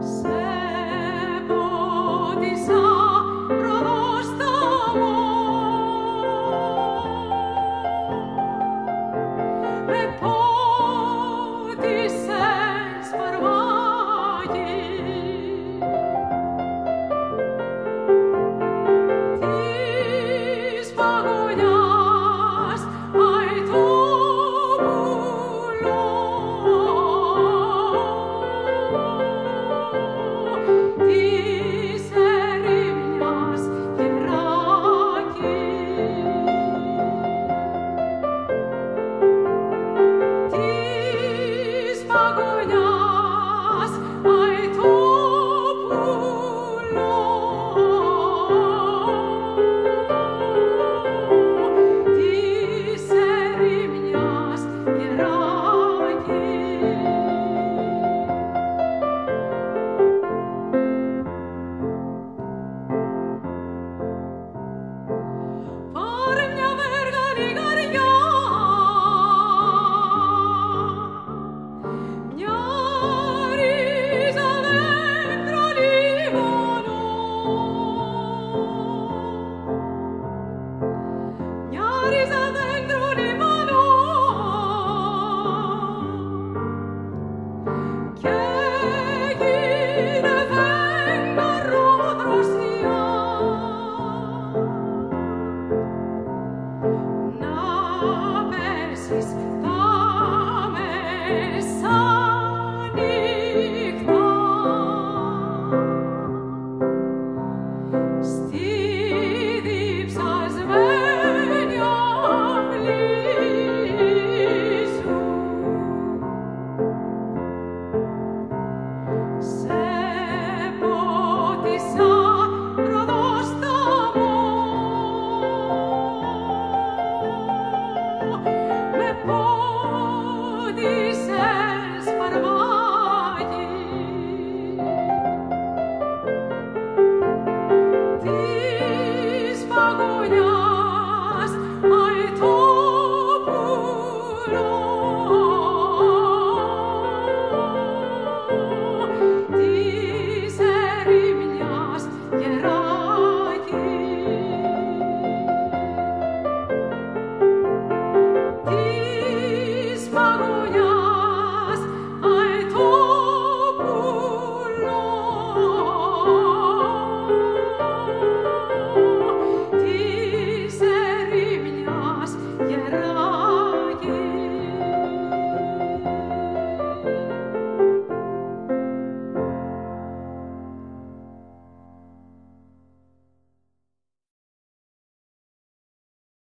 So Thank you.